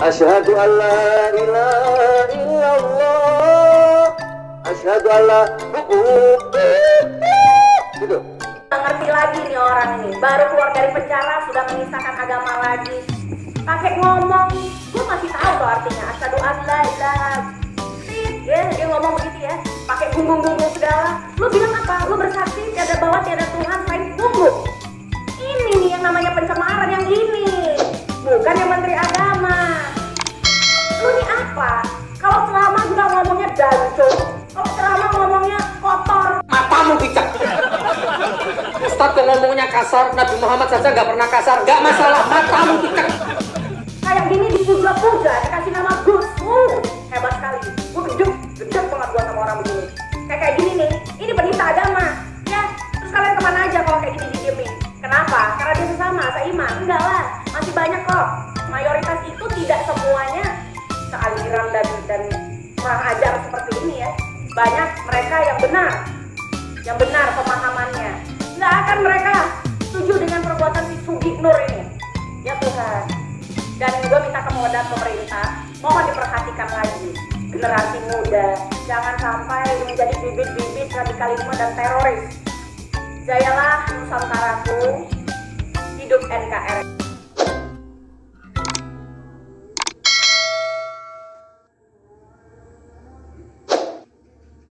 Asyhadu an la ilaha illallah. Asyhadu an la Gitu. Ngerti lagi nih orang ini. Baru keluar dari penjara sudah menyisakan agama lagi. Pakai ngomong. Gue masih tahu tuh artinya. Asyhadu an la ilaha ya dia ngomong begitu ya. Pakai bumbu-bumbu segala. Lu bilang apa? Lu bersaksi tiada bahwa tiada Tuhan selain bumbu ini nih yang namanya pencemaran yang ini. Bukan yang menteri apa? Kalau ceramah juga ngomongnya danco kalau ceramah ngomongnya kotor. Matamu bijak Ustadz ngomongnya kasar Nabi Muhammad saja nggak pernah kasar. Nggak masalah matamu kurang ajar seperti ini ya. Banyak mereka yang benar yang benar pemahamannya. Nggak akan mereka setuju dengan perbuatan si Sugi Nur ini. Ya Tuhan. Dan gue minta kemodahan pemerintah mohon diperhatikan lagi generasi muda. Jangan sampai menjadi bibit-bibit radikalisme dan teroris. Jayalah Nusantaraku hidup NKRI